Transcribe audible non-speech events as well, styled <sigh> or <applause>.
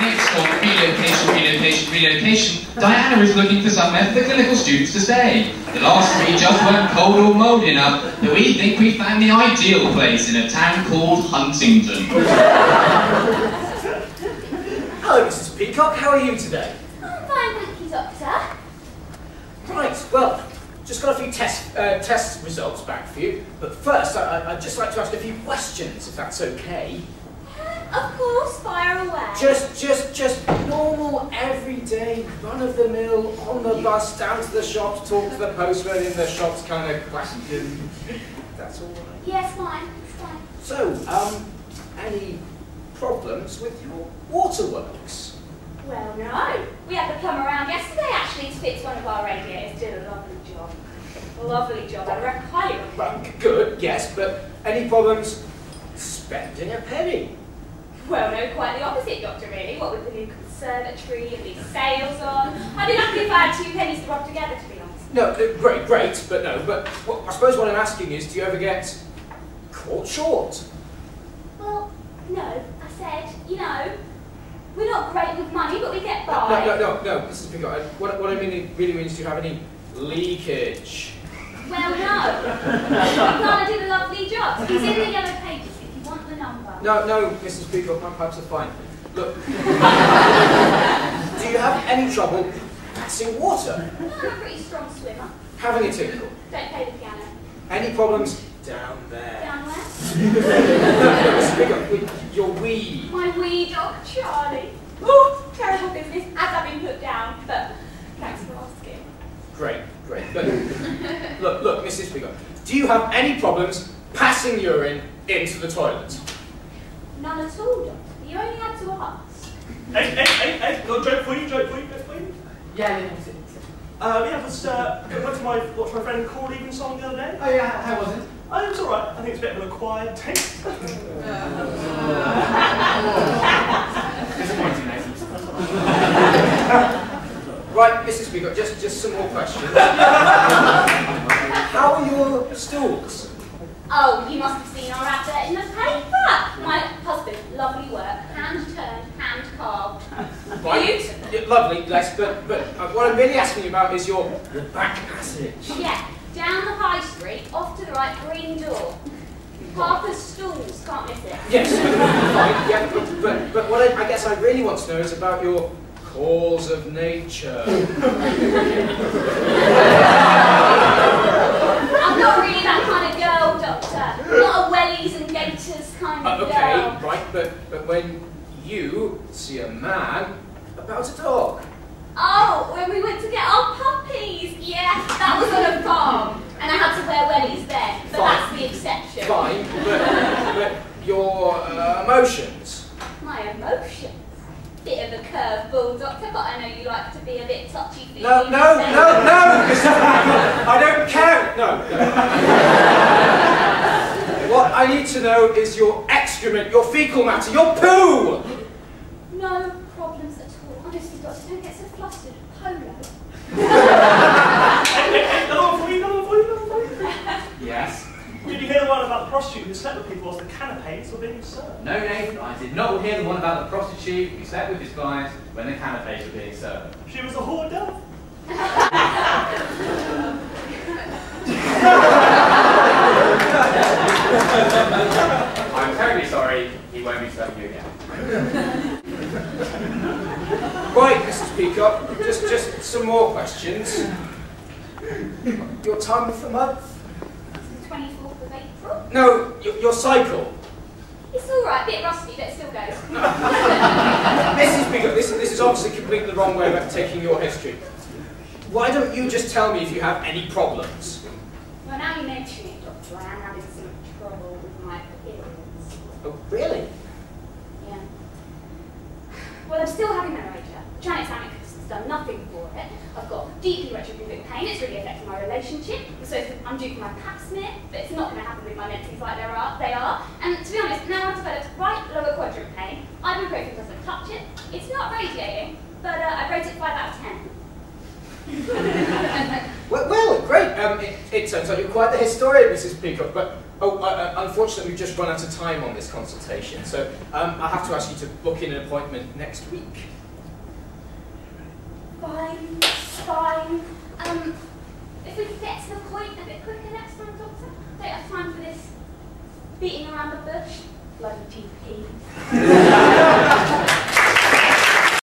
Next on relocation, relocation, relocation, Diana is looking for somewhere for the clinical students to stay. The last three just weren't cold or mouldy enough, but we think we found the ideal place in a town called Huntingdon. Hello, Mrs. Peacock. How are you today? I'm fine, thank you, Doctor. Right. Well, just got a few test uh, test results back for you. But first, I, I, I'd just like to ask a few questions, if that's okay. Of course, fire away. Just, just, just normal, everyday, run-of-the-mill, on the bus, down to the shops, talk to the postman in the shops kind of question. That's all right. Yes, fine, it's fine. So, um, any problems with your waterworks? Well, no. We had the plumber around yesterday, actually, to fix one of our radiators. Did a lovely job. A lovely job. I reckon highly recommend. Well, good, yes, but any problems spending a penny? Well, no, quite the opposite, Doctor, really. What with the new conservatory and these sales on. I'd be lucky if I had two pennies to rub together, to be honest. No, uh, great, great, but no. But what, I suppose what I'm asking is, do you ever get caught short? Well, no, I said, you know, we're not great with money, but we get by. no, no, no. no, This is Pico. What, what I mean really means, do you have any leakage? Well, no. <laughs> Did a lovely job. It's in the yellow pages if you want the number. No, no, Mrs. Pico, my pipes are fine. Look, do you have any trouble passing water? I'm a pretty strong swimmer. Having a tinkle? Don't play the piano. Any problems down there? Down no, no, Mrs. Pico, with your wee. My wee dog, oh, Charlie. Oh, terrible business, as I've been put down, but thanks for asking. Great, great. But look, look, Mrs. Pico, do you have any problems passing urine into the toilet? None at all, Doctor. You only had to ask. Hey, hey, hey, hey, got a joke for you, joke for you, joke for you. Yeah, yeah, what's it? Uh, yeah, I was, uh, went to my, watched my friend Chord Even song the other day. Oh yeah, how was it? Oh, it was alright. I think it's a bit of an acquired taste. Disappointing, <laughs> Nathan. Right, Mrs. Pico, just, just some more questions. <laughs> How are your stools? Oh, you must have seen our advert in the paper. Lovely work, hand turned, hand carved. <laughs> Right. Beautiful. Lovely, Les, but, but uh, what I'm really asking you about is your your back passage. Yeah, down the high street, off to the right, green door. Harper's Stalls, can't miss it. Yes, <laughs> fine, yeah, but, but, but what I, I guess I really want to know is about your calls of nature. <laughs> I'm not really that kind of girl, Doctor. Not a wellies and kind Uh, okay, girl. right, but, but when you see a man about a dog, Oh, when we went to get our puppies. Yeah, that was on a farm. And I had to wear wellies then, but Fine. that's the exception. fine, but, but your uh, emotions. My emotions. Bit of a curveball, Doctor, but I know you like to be a bit touchy-feely. No, no, no, no! Mr. I don't care! No. no. What I need to know is your excrement, your fecal matter, your poo! No problems at all. Honestly, Doctor, don't get so flustered. Polo. <laughs> Yes. Did you hear the one about the prostitute who slept with people whilst the canapes were being served? No, Nathan, I did not hear the one about the prostitute who slept with his clients when the canapes were being served. She was a whore <laughs> I'm terribly sorry, he won't be serving you again. <laughs> Right, Mrs. Peacock, just, just some more questions. Your time of the month? The 24th of April. No, your, your cycle. It's all right, a bit rusty, but it still goes. <laughs> Mrs. Peacock, this, this is obviously completely the wrong way of taking your history. Why don't you just tell me if you have any problems? well, now you mention it, Doctor, I am having some trouble with my periods. Oh, really? Yeah. Well, I'm still having menorrhagia. Tranexamic has done nothing for it. I've got deeply retrograde pain. It's really affecting my relationship. So I'm due for my pap smear, but it's not going to happen with my menses like there are, they are. And to be honest, now I've developed right lower quadrant pain. Ibuprofen doesn't touch it. It's not radiating, but uh, I rate it 5 out of 10. <laughs> Well, well great. Um, it, it turns out you're quite the historian, Mrs. Peacock, but Oh, uh, uh, unfortunately, we've just run out of time on this consultation, so um, I have to ask you to book in an appointment next week. Fine, fine. Um, if we could get to the point a bit quicker next time, Doctor. Don't have time for this beating around the bush. Bloody GP. <laughs> <laughs>